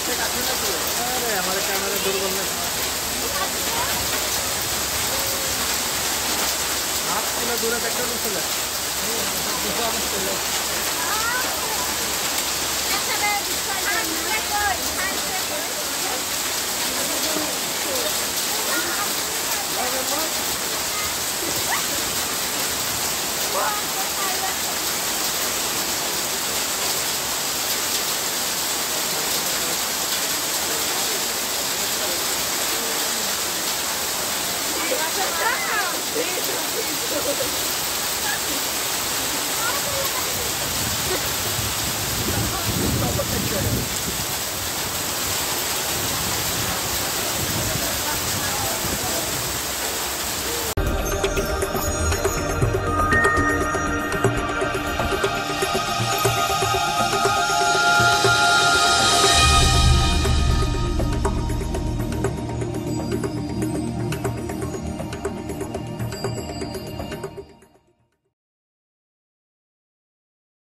ঠিকঠাক আছে নাকি আরে আমার ক্যামেরা দুর্বল নাকি হাত তুলে দূরে দেখতে চলে What?